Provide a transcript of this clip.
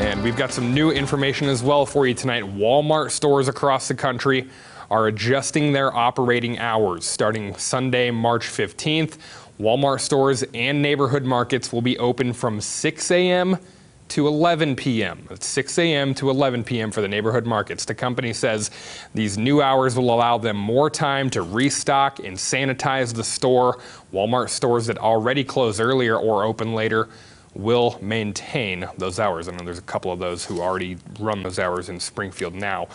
And we've got some new information as well for you tonight. Walmart stores across the country are adjusting their operating hours starting Sunday, March 15th. Walmart stores and neighborhood markets will be open from 6 a.m. to 11 p.m. It's 6 a.m. to 11 p.m. for the neighborhood markets. The company says these new hours will allow them more time to restock and sanitize the store. Walmart stores that already close earlier or open later will maintain those hours. I know there's a couple of those who already run those hours in Springfield now.